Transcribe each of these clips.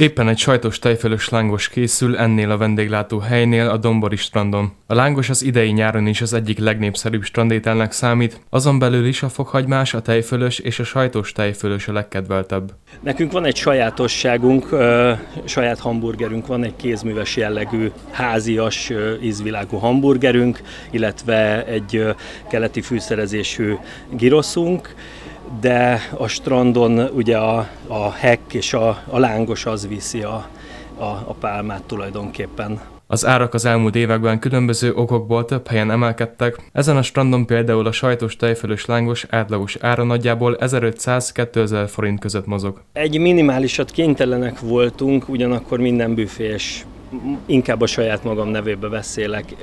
Éppen egy sajtos tejfölös lángos készül ennél a vendéglátó helynél a Dombori strandon. A lángos az idei nyáron is az egyik legnépszerűbb strandételnek számít, azon belül is a fokhagymás, a tejfölös és a sajtos tejfölös a legkedveltebb. Nekünk van egy sajátosságunk, saját hamburgerünk, van egy kézműves jellegű, házias, ö, ízvilágú hamburgerünk, illetve egy keleti fűszerezésű giroszunk de a strandon ugye a, a hek és a, a lángos az viszi a, a, a pálmát tulajdonképpen. Az árak az elmúlt években különböző okokból több helyen emelkedtek, ezen a strandon például a sajtos tejfölös lángos átlagos ára nagyjából 1500-2000 forint között mozog. Egy minimálisat kénytelenek voltunk, ugyanakkor minden büfés inkább a saját magam nevébe beszélek,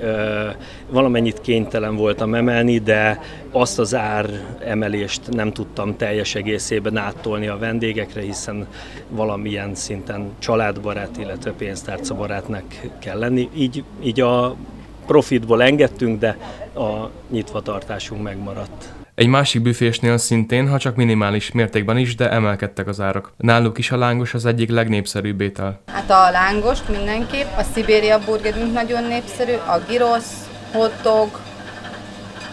valamennyit kénytelen voltam emelni, de azt az ár emelést nem tudtam teljes egészében áttolni a vendégekre, hiszen valamilyen szinten családbarát, illetve pénztárcabarátnak kell lenni. Így, így a profitból engedtünk, de a nyitvatartásunk megmaradt. Egy másik büfésnél szintén, ha csak minimális mértékben is, de emelkedtek az árak. Náluk is a lángos az egyik legnépszerűbb étel. Hát a lángos mindenképp, a szibéria burgerünk nagyon népszerű, a girosz, hotdog,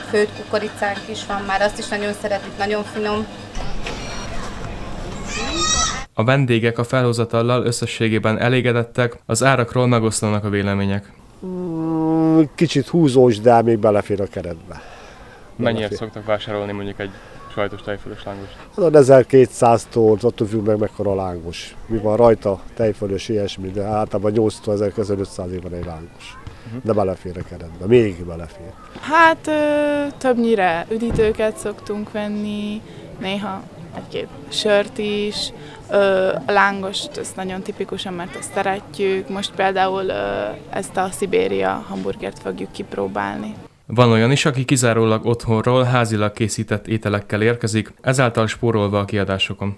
főtt kukoricánk is van már, azt is nagyon szeretik, nagyon finom. A vendégek a felhozatallal összességében elégedettek, az árakról megoszlanak a vélemények. Mm, kicsit húzós, de még belefér a keretbe. Mennyire szoktak vásárolni mondjuk egy sajtos tejfölös lángost? Az 1200-tól, attól függ meg mekkora a lángos. Mi van rajta, tejfölös, ilyesmi, de általában 800 1500 év van egy lángos. Uh-huh. De belefér a keretbe, még belefér. Hát ö, többnyire üdítőket szoktunk venni, néha egy-két sört is, ö, a lángost, ez nagyon tipikusan, mert azt szeretjük. Most például ö, ezt a Szibéria hamburgert fogjuk kipróbálni. Van olyan is, aki kizárólag otthonról házilag készített ételekkel érkezik, ezáltal spórolva a kiadásokon.